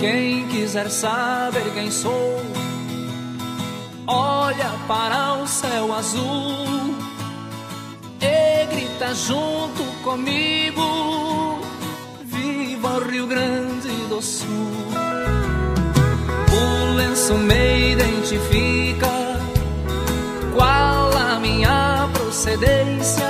Quem quiser saber quem sou, olha para o céu azul e grita junto comigo: Viva o Rio Grande do Sul! O lenço me identifica, qual a minha procedência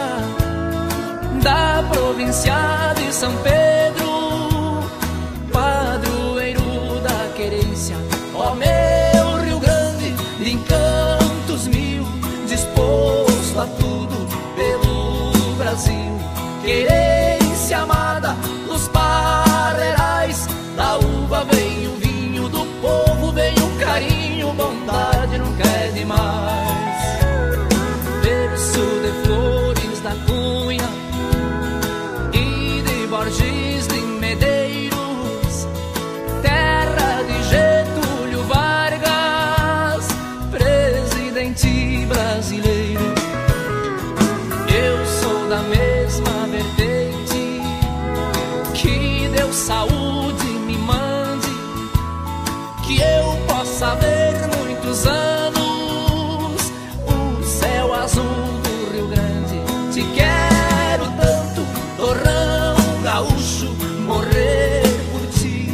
que eu possa ver muitos anos o céu azul do Rio Grande. Te quero tanto, torrão gaúcho, morrer por ti,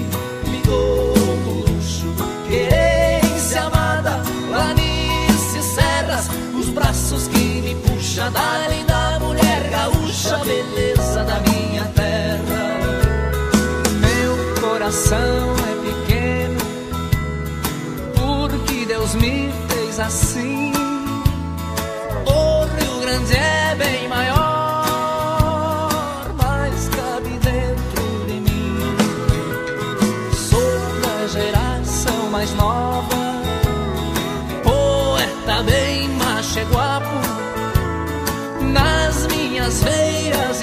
me dou por luxo. Querência amada, planícies, serras, os braços que me puxa da linda mulher gaúcha, beleza da minha terra. Meu coração fez assim. O Rio Grande é bem maior, mas cabe dentro de mim. Sou da geração mais nova, poeta bem macho guapo. Nas minhas veias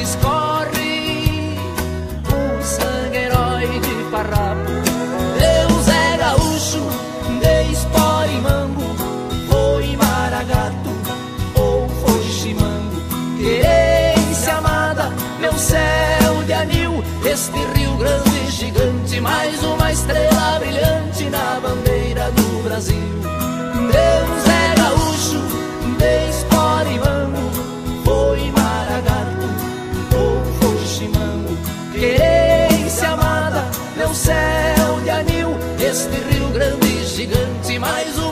céu de anil, este Rio Grande gigante, mais uma estrela brilhante na bandeira do Brasil. Deus é gaúcho, de espora e mango, foi maragato ou foi chimango. Querência amada, meu céu de anil, este Rio Grande gigante, mais uma